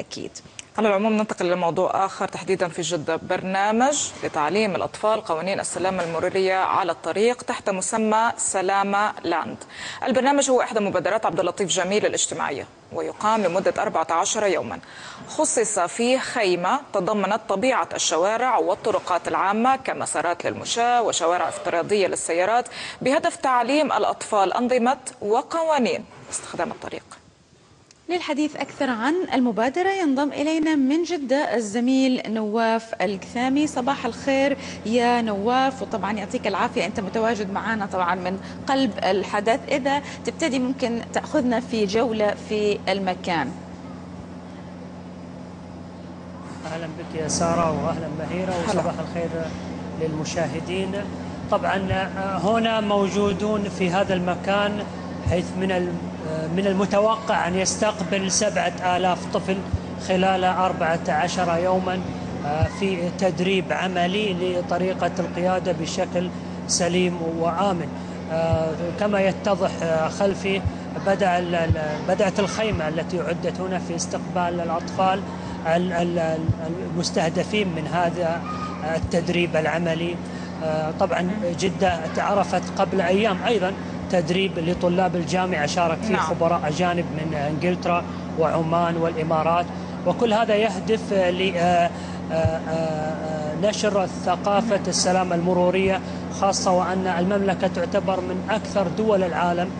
أكيد. على العموم ننتقل لموضوع آخر تحديدا في جدة. برنامج لتعليم الأطفال قوانين السلامة المرورية على الطريق تحت مسمى سلامة لاند. البرنامج هو إحدى مبادرات عبد اللطيف جميل الاجتماعية ويقام لمدة 14 يوما. خصص فيه خيمة تضمنت طبيعة الشوارع والطرقات العامة كمسارات للمشاة وشوارع افتراضية للسيارات بهدف تعليم الأطفال أنظمة وقوانين استخدام الطريق. للحديث أكثر عن المبادرة. ينضم إلينا من جدة الزميل نواف الكثامي. صباح الخير يا نواف وطبعا يعطيك العافية. أنت متواجد معنا طبعا من قلب الحدث. إذا تبتدي ممكن تأخذنا في جولة في المكان. أهلا بك يا سارة وأهلا مهيرة وصباح الخير للمشاهدين. طبعا هنا موجودون في هذا المكان حيث من من المتوقع أن يستقبل سبعة آلاف طفل خلال أربعة عشر يوما في تدريب عملي لطريقة القيادة بشكل سليم وآمن. كما يتضح خلفي بدأ بدأت الخيمة التي عدت هنا في استقبال الأطفال المستهدفين من هذا التدريب العملي. طبعا جدة تعرفت قبل أيام أيضا تدريب لطلاب الجامعة شارك فيه نعم. خبراء أجانب من إنجلترا وعمان والإمارات وكل هذا يهدف لنشر ثقافة السلامة المرورية خاصة وأن المملكة تعتبر من أكثر دول العالم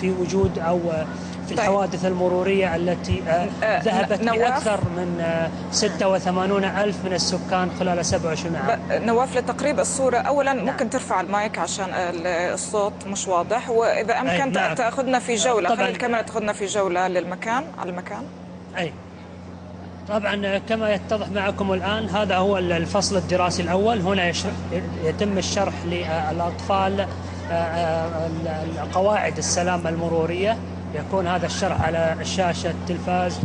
في وجود أو في الحوادث المرورية التي ذهبت بأكثر من 86 ألف من السكان خلال 27 عام نواف لتقريب الصورة. أولا نعم. ممكن ترفع المايك عشان الصوت مش واضح. وإذا أمكن نعم. تأخذنا في جولة. خلي الكاميرا تأخذنا في جولة للمكان. على المكان. أي. طبعا كما يتضح معكم الآن هذا هو الفصل الدراسي الأول. هنا يتم الشرح للأطفال قواعد السلامة المرورية. يكون هذا الشرح على شاشة التلفاز.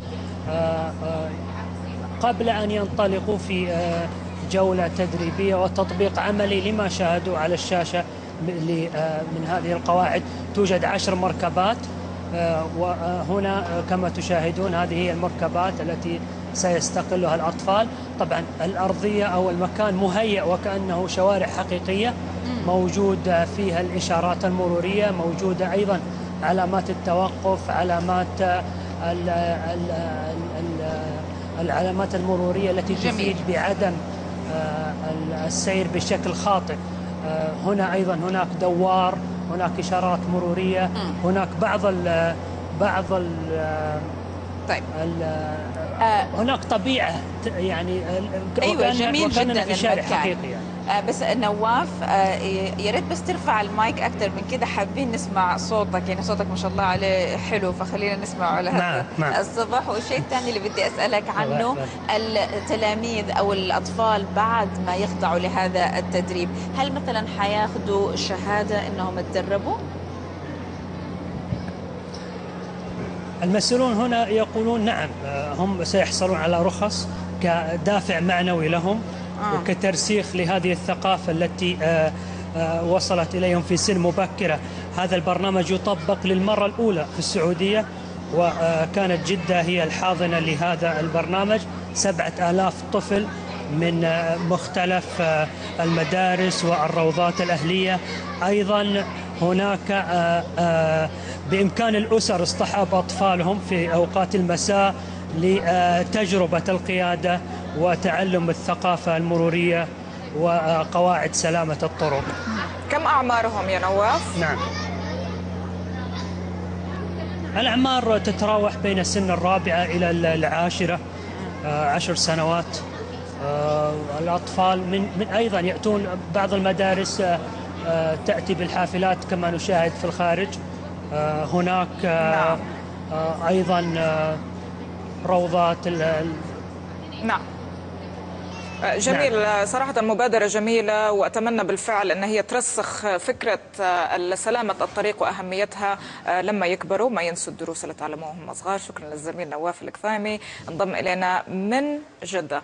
قبل أن ينطلقوا في جولة تدريبية وتطبيق عملي لما شاهدوا على الشاشة من هذه القواعد توجد عشر مركبات. وهنا كما تشاهدون هذه هي المركبات التي سيستقلها الأطفال. طبعا الأرضية أو المكان مهيأ وكأنه شوارع حقيقية موجود فيها الإشارات المرورية موجودة أيضا علامات التوقف علامات ال ال ال العلامات المرورية التي تفيد بعدم السير بشكل خاطئ. هنا أيضا هناك دوار هناك إشارات مرورية هناك بعض ال بعض ال طيب. هناك طبيعة يعني أيوة جميل جدا في شارع حقيقي يعني. بس نواف يا ريت بس ترفع المايك أكثر من كده. حابين نسمع صوتك يعني صوتك ما شاء الله عليه حلو فخلينا نسمعه على هذا نعم. الصباح. والشيء الثاني اللي بدي أسألك عنه التلاميذ أو الأطفال بعد ما يخضعوا لهذا التدريب هل مثلا حياخذوا شهادة إنهم تدربوا المسؤولون هنا يقولون نعم هم سيحصلون على رخص كدافع معنوي لهم آه. وكترسيخ لهذه الثقافة التي آآ آآ وصلت إليهم في سن مبكرة. هذا البرنامج يطبق للمرة الأولى في السعودية وكانت جدة هي الحاضنة لهذا البرنامج. سبعة آلاف طفل من مختلف المدارس والروضات الأهلية. أيضا هناك بإمكان الأسر اصطحاب أطفالهم في أوقات المساء لتجربة القيادة وتعلم الثقافة المرورية وقواعد سلامة الطرق. كم أعمارهم يا نواف؟ نعم. الأعمار تتراوح بين السن الرابعة إلى العاشرة عشر سنوات. الأطفال من, من أيضا يأتون بعض المدارس تأتي بالحافلات كما نشاهد في الخارج. هناك نعم. أيضا روضات نعم. جميل. نعم. صراحة مبادرة جميلة وأتمنى بالفعل أن هي ترسخ فكرة سلامة الطريق وأهميتها لما يكبروا ما ينسوا الدروس اللي تعلموها هم صغار. شكرا للزميل نواف الكثامي انضم إلينا من جدة.